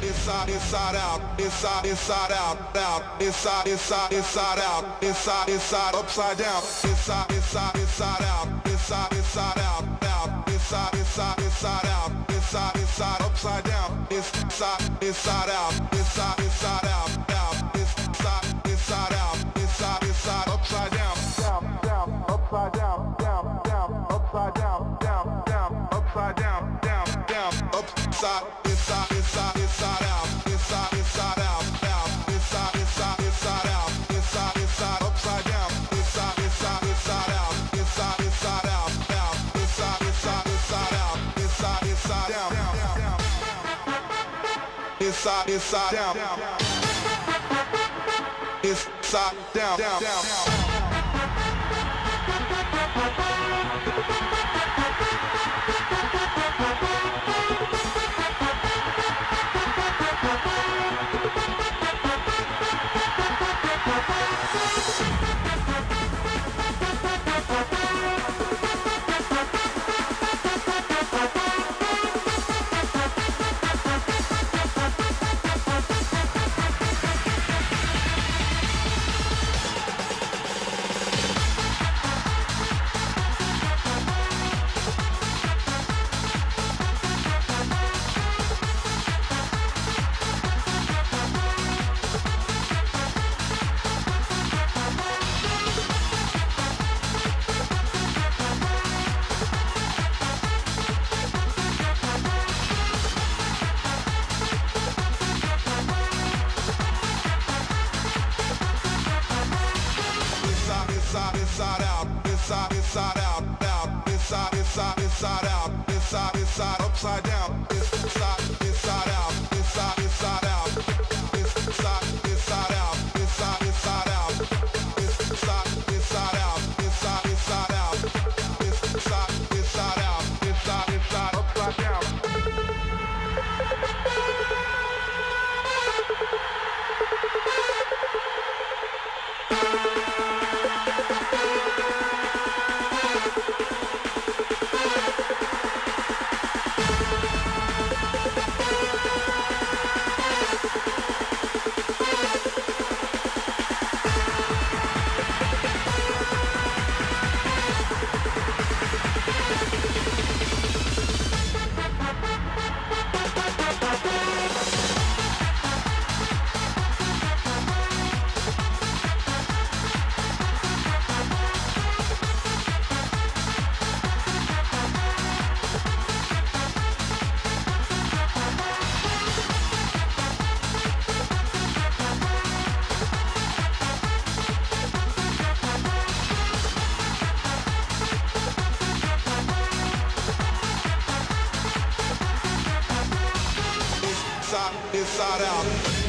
inside, inside, inside out, inside, inside out, out, inside, inside, inside out, inside, inside, upside down, inside, inside, inside out, inside, inside out, out, inside, inside, inside out, inside, inside, upside down, inside, inside out, inside, inside out, out, inside, inside out, inside, inside, upside down, down, down, upside down, down, down, upside down, down, down, upside down, down, down, upside, inside, inside, inside, down, inside, down, down, down. Inside, inside, out, inside, inside, upside down, inside, inside out, inside, inside out, inside, inside out, inside, inside out, inside, inside out, inside, inside out, inside, inside out, inside, inside, upside down. Inside, inside out.